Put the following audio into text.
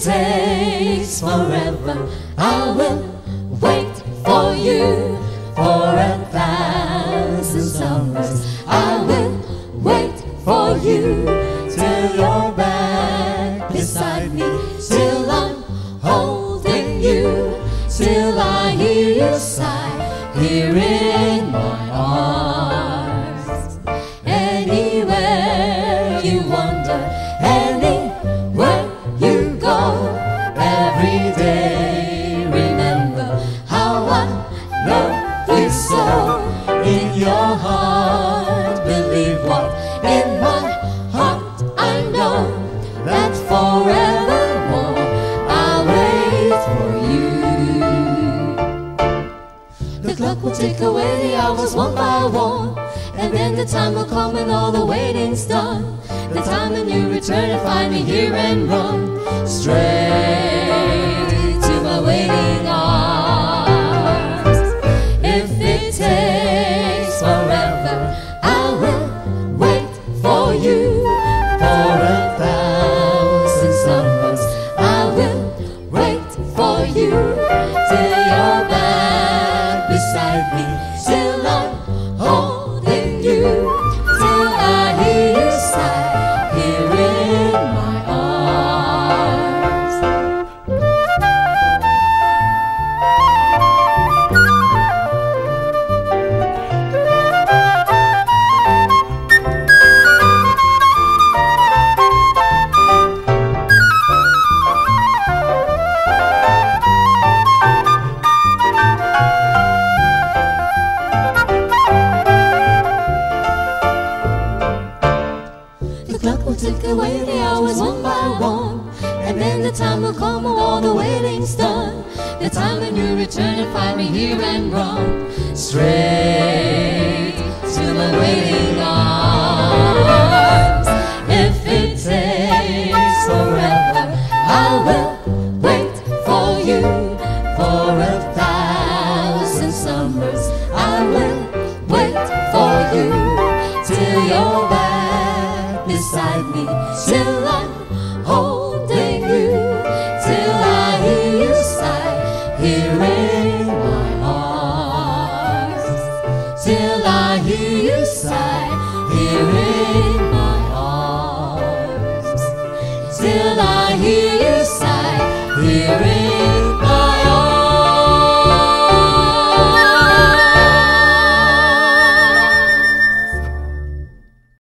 takes forever, I will wait for you for a thousand summers. I will wait for you till you're back beside me, till I'm holding you, till I hear you sigh here in my arms. The clock will tick away the hours one by one. And then the time will come when all the waiting's done. The time when you return and find me here and run straight away the hours one by one. And then the time will come when all the waiting's done. The time when you return and find me here and run straight to my waiting arms. If it takes forever, I will wait for you for a thousand summers. I will wait for you till you're back till I'm holding you, till I hear you sigh here in my arms, till I hear you sigh here in my arms, till I hear you sigh here in